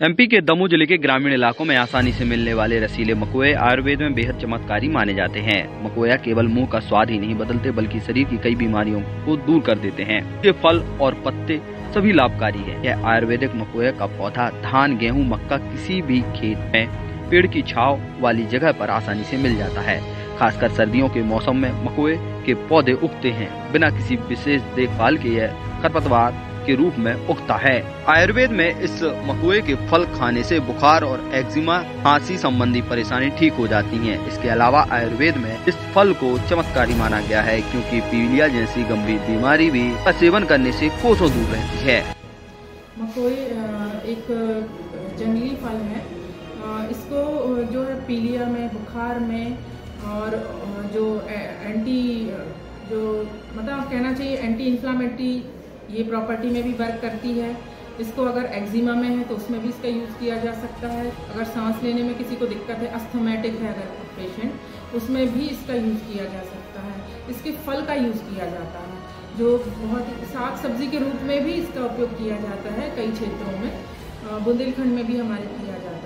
MP के दमोह ज़िले के ग्रामीण इलाकों में आसानी से मिलने वाले रसीले मकोए आयुर्वेद में बेहद चमत्कारी माने जाते हैं। मकोया केवल मुँह का स्वाद ही नहीं बदलते, बल्कि शरीर की कई बीमारियों को दूर कर देते हैं। ये फल और पत्ते सभी लाभकारी है। यह आयुर्वेदिक मकोया का पौधा, धान, गेहूँ, मक्का, किसी भी खेत में, पेड़ की छाव वाली जगह पर आसानी से मिल जाता है। खासकर सर्दियों के मौसम में मकोए के पौधे उगते हैं। बिना किसी विशेष देखभाल के यह खरपतवार के रूप में उगता है। आयुर्वेद में इस मकुए के फल खाने से बुखार और एक्जिमा, खांसी संबंधी परेशानी ठीक हो जाती है। इसके अलावा आयुर्वेद में इस फल को चमत्कारी माना गया है क्योंकि पीलिया जैसी गंभीर बीमारी भी सेवन करने से कोसों दूर रहती है। मकोई एक जंगली फल है। इसको जो है पीलिया में, बुखार में और जो एंटी जो मतलब कहना चाहिए एंटी इन्फ्लामेटरी ये प्रॉपर्टी में भी वर्क करती है। इसको अगर एक्जिमा में है तो उसमें भी इसका यूज़ किया जा सकता है। अगर सांस लेने में किसी को दिक्कत है अस्थमेटिक है अगर पेशेंट उसमें भी इसका यूज़ किया जा सकता है। इसके फल का यूज़ किया जाता है, जो बहुत साग सब्ज़ी के रूप में भी इसका उपयोग किया जाता है कई क्षेत्रों में। बुंदेलखंड में भी हमारे किया जाता है।